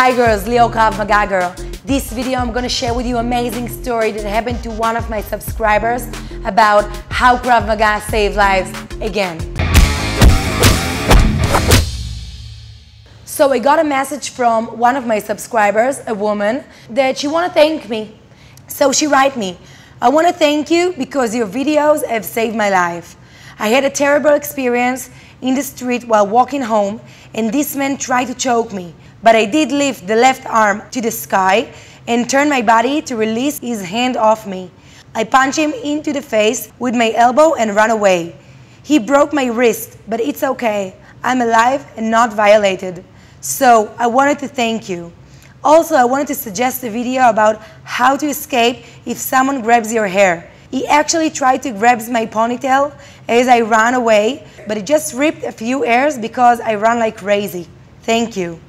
Hi girls, Lior Krav Maga girl. This video I'm gonna share with you amazing story that happened to one of my subscribers about how Krav Maga saved lives again. So I got a message from one of my subscribers, a woman, that she wanna thank me. So she write me, I wanna thank you because your videos have saved my life. I had a terrible experience in the street while walking home and this man tried to choke me. But I did lift the left arm to the sky and turn my body to release his hand off me. I punched him into the face with my elbow and ran away. He broke my wrist, but it's okay. I'm alive and not violated. So I wanted to thank you. Also, I wanted to suggest a video about how to escape if someone grabs your hair. He actually tried to grab my ponytail as I ran away, but he just ripped a few hairs because I ran like crazy. Thank you.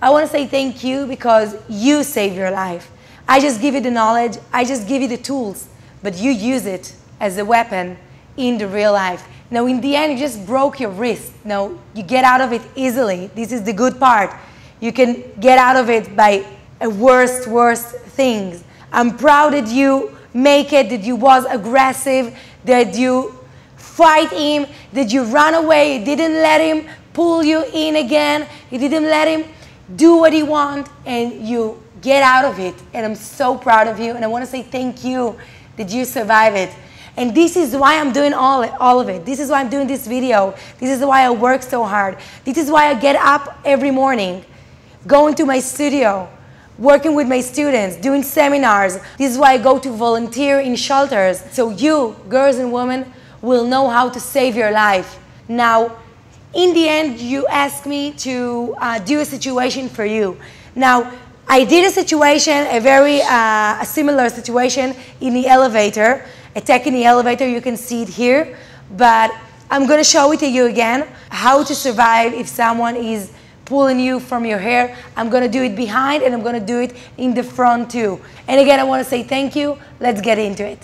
I want to say thank you because you saved your life. I just give you the knowledge, I just give you the tools, but you use it as a weapon in the real life. Now, in the end, you just broke your wrist. Now, you get out of it easily. This is the good part. You can get out of it by a worst, worst things. I'm proud that you make it, that you was aggressive, that you fight him, that you run away, you didn't let him pull you in again, you didn't let him do what you want, and you get out of it. And I'm so proud of you, and I want to say thank you that you survive it. And this is why I'm doing all, all of it. This is why I'm doing this video. This is why I work so hard. This is why I get up every morning, going to my studio, working with my students, doing seminars. This is why I go to volunteer in shelters. So you, girls and women, will know how to save your life. Now, in the end, you asked me to uh, do a situation for you. Now, I did a situation, a very uh, a similar situation in the elevator, attack in the elevator, you can see it here, but I'm gonna show it to you again, how to survive if someone is pulling you from your hair. I'm gonna do it behind and I'm gonna do it in the front too. And again, I wanna say thank you. Let's get into it.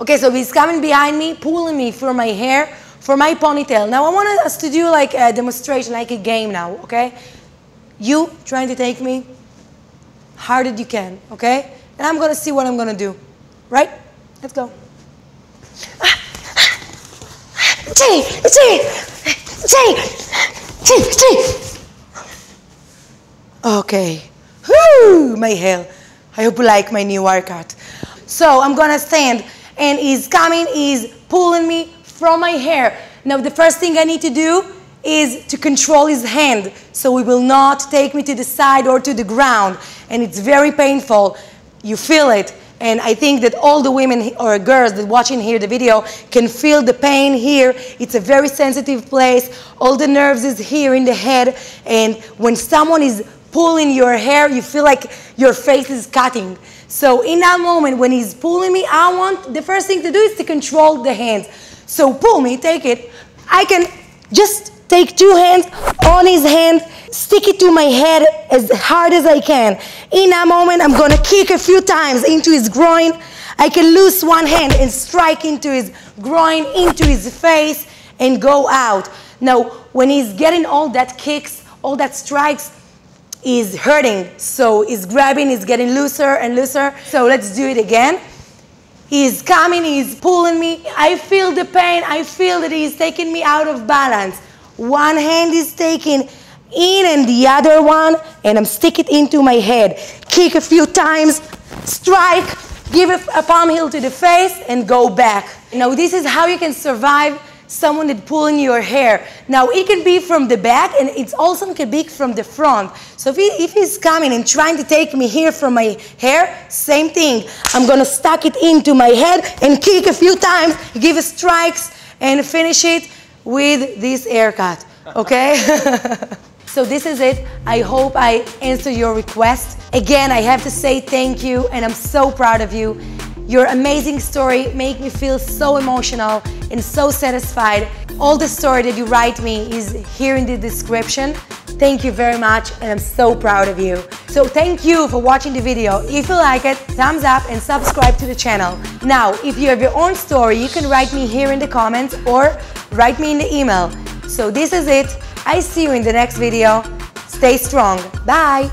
Okay, so he's coming behind me, pulling me from my hair, for my ponytail. Now I want us to do like a demonstration, like a game now, okay? You trying to take me hard as you can, okay? And I'm gonna see what I'm gonna do, right? Let's go. Jenny, Jenny, Jenny, Jenny, Jenny. Okay. Whoo, my hair. I hope you like my new haircut. So I'm gonna stand and he's coming, he's pulling me from my hair. Now the first thing I need to do is to control his hand so he will not take me to the side or to the ground. And it's very painful. You feel it. And I think that all the women or girls that watching here the video can feel the pain here. It's a very sensitive place. All the nerves is here in the head. And when someone is pulling your hair, you feel like your face is cutting. So in that moment when he's pulling me, I want the first thing to do is to control the hands. So pull me, take it. I can just take two hands on his hand, stick it to my head as hard as I can. In a moment, I'm gonna kick a few times into his groin. I can loose one hand and strike into his groin, into his face, and go out. Now, when he's getting all that kicks, all that strikes, is hurting. So he's grabbing, he's getting looser and looser. So let's do it again. He's coming, he's pulling me. I feel the pain. I feel that he's taking me out of balance. One hand is taking in and the other one, and I'm stick it into my head. Kick a few times, strike, give a, a palm heel to the face, and go back. Now, this is how you can survive someone that pulling your hair. Now it can be from the back and it's also can be from the front. So if, he, if he's coming and trying to take me here from my hair, same thing. I'm gonna stuck it into my head and kick a few times, give strikes and finish it with this haircut, okay? so this is it. I hope I answered your request. Again, I have to say thank you and I'm so proud of you. Your amazing story make me feel so emotional and so satisfied. All the story that you write me is here in the description. Thank you very much and I'm so proud of you. So thank you for watching the video. If you like it, thumbs up and subscribe to the channel. Now, if you have your own story, you can write me here in the comments or write me in the email. So this is it. I see you in the next video. Stay strong. Bye.